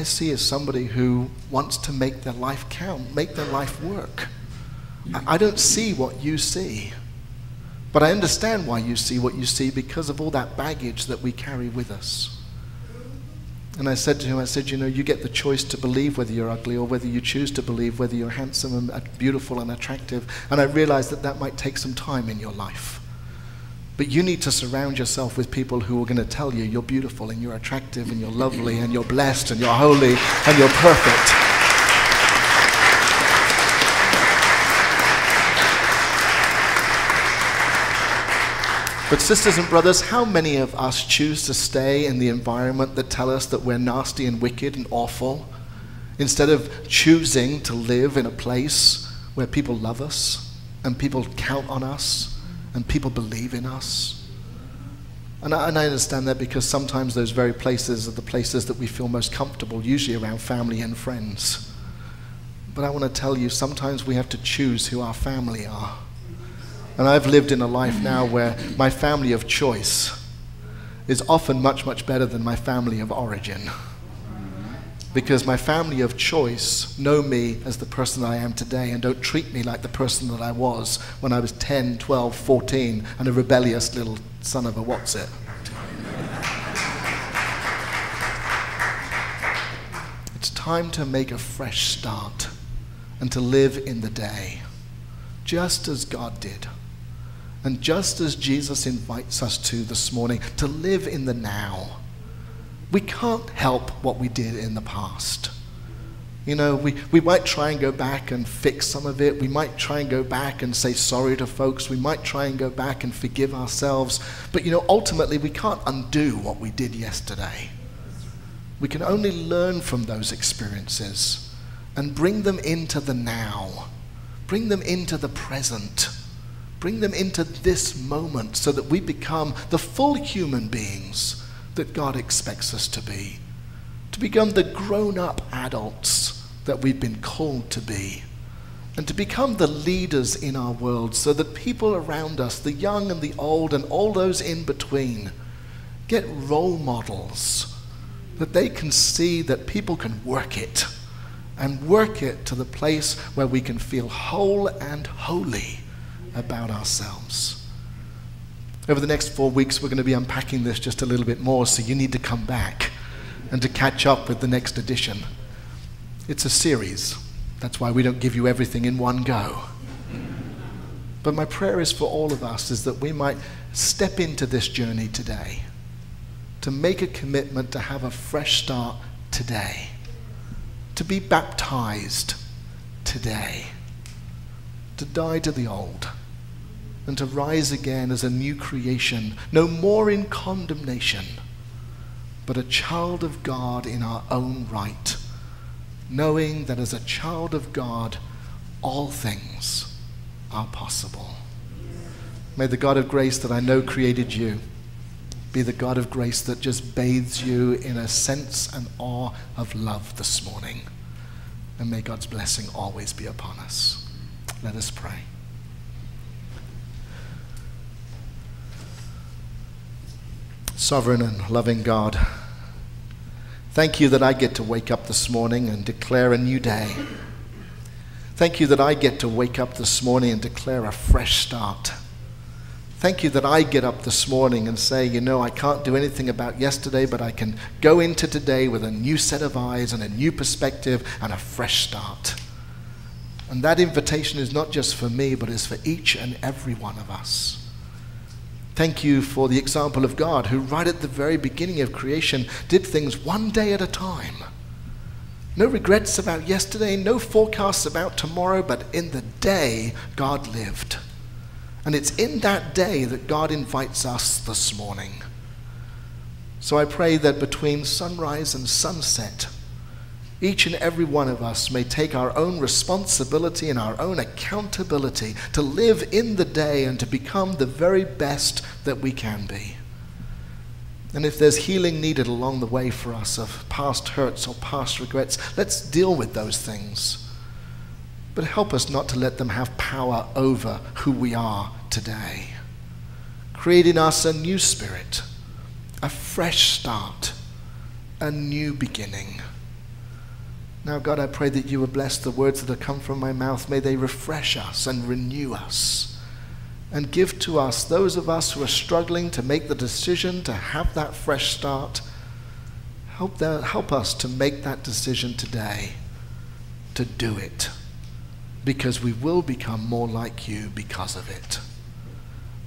I see is somebody who wants to make their life count, make their life work. I, I don't see what you see. But I understand why you see what you see because of all that baggage that we carry with us. And I said to him, I said, you know, you get the choice to believe whether you're ugly or whether you choose to believe whether you're handsome and beautiful and attractive. And I realized that that might take some time in your life. But you need to surround yourself with people who are going to tell you you're beautiful and you're attractive and you're lovely and you're blessed and you're holy and you're perfect. But, sisters and brothers, how many of us choose to stay in the environment that tell us that we're nasty and wicked and awful instead of choosing to live in a place where people love us and people count on us and people believe in us? And I, and I understand that because sometimes those very places are the places that we feel most comfortable, usually around family and friends. But I want to tell you, sometimes we have to choose who our family are. And I've lived in a life now where my family of choice is often much, much better than my family of origin. Because my family of choice know me as the person I am today and don't treat me like the person that I was when I was 10, 12, 14 and a rebellious little son of a what's it. It's time to make a fresh start and to live in the day, just as God did. And just as Jesus invites us to this morning, to live in the now. We can't help what we did in the past. You know, we, we might try and go back and fix some of it. We might try and go back and say sorry to folks. We might try and go back and forgive ourselves. But, you know, ultimately, we can't undo what we did yesterday. We can only learn from those experiences and bring them into the now, bring them into the present Bring them into this moment so that we become the full human beings that God expects us to be. To become the grown up adults that we've been called to be. And to become the leaders in our world so that people around us, the young and the old and all those in between, get role models that they can see that people can work it and work it to the place where we can feel whole and holy about ourselves. Over the next four weeks, we're going to be unpacking this just a little bit more, so you need to come back and to catch up with the next edition. It's a series. That's why we don't give you everything in one go. But my prayer is for all of us is that we might step into this journey today, to make a commitment to have a fresh start today, to be baptized today, to die to the old and to rise again as a new creation, no more in condemnation, but a child of God in our own right, knowing that as a child of God, all things are possible. May the God of grace that I know created you be the God of grace that just bathes you in a sense and awe of love this morning. And may God's blessing always be upon us. Let us pray. Sovereign and loving God, thank you that I get to wake up this morning and declare a new day. Thank you that I get to wake up this morning and declare a fresh start. Thank you that I get up this morning and say, you know, I can't do anything about yesterday, but I can go into today with a new set of eyes and a new perspective and a fresh start. And that invitation is not just for me, but is for each and every one of us. Thank you for the example of God, who right at the very beginning of creation did things one day at a time. No regrets about yesterday, no forecasts about tomorrow, but in the day God lived. And it's in that day that God invites us this morning. So I pray that between sunrise and sunset, each and every one of us may take our own responsibility and our own accountability to live in the day and to become the very best that we can be. And if there's healing needed along the way for us of past hurts or past regrets, let's deal with those things. But help us not to let them have power over who we are today. Create in us a new spirit, a fresh start, a new beginning Now, God, I pray that you would bless the words that have come from my mouth. May they refresh us and renew us and give to us, those of us who are struggling to make the decision to have that fresh start, help, that, help us to make that decision today to do it because we will become more like you because of it.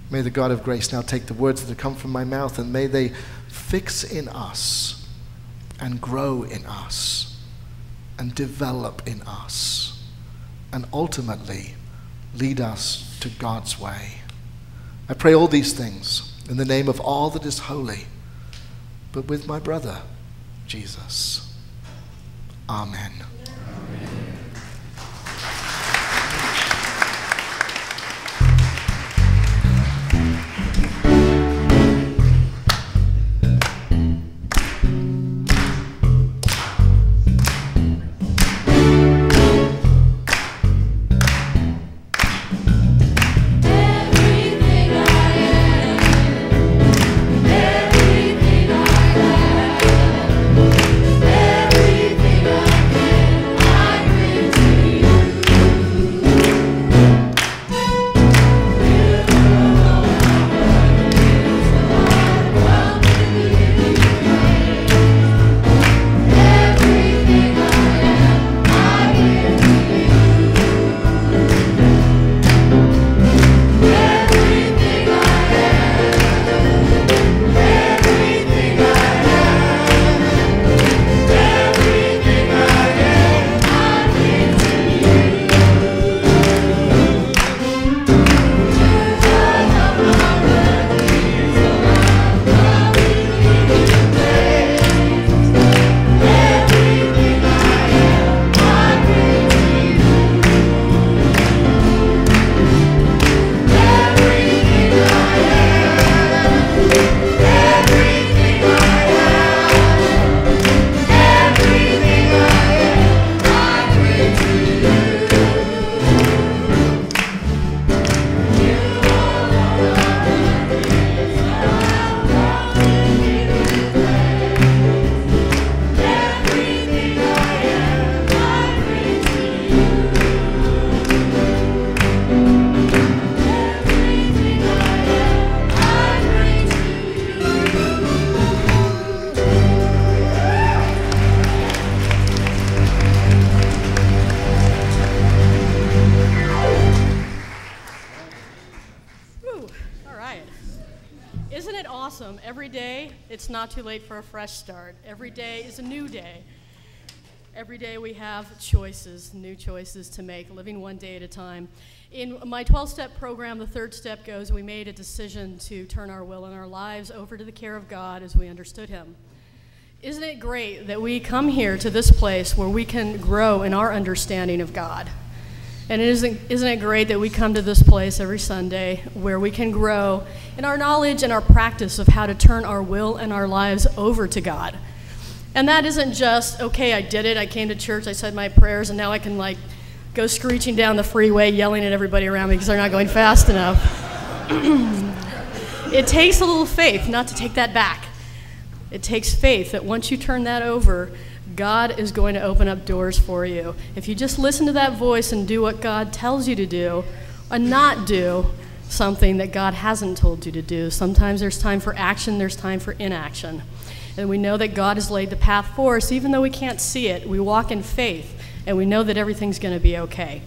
May the God of grace now take the words that have come from my mouth and may they fix in us and grow in us and develop in us and ultimately lead us to God's way. I pray all these things in the name of all that is holy, but with my brother, Jesus. Amen. It's not too late for a fresh start. Every day is a new day. Every day we have choices, new choices to make, living one day at a time. In my 12 step program, the third step goes we made a decision to turn our will and our lives over to the care of God as we understood Him. Isn't it great that we come here to this place where we can grow in our understanding of God? And isn't, isn't it great that we come to this place every Sunday where we can grow in our knowledge and our practice of how to turn our will and our lives over to God? And that isn't just, okay, I did it, I came to church, I said my prayers, and now I can like go screeching down the freeway yelling at everybody around me because they're not going fast enough. it takes a little faith not to take that back. It takes faith that once you turn that over, God is going to open up doors for you. If you just listen to that voice and do what God tells you to do, and not do something that God hasn't told you to do, sometimes there's time for action, there's time for inaction. And we know that God has laid the path for us, even though we can't see it. We walk in faith, and we know that everything's going to be okay.